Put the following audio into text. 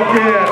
walk in.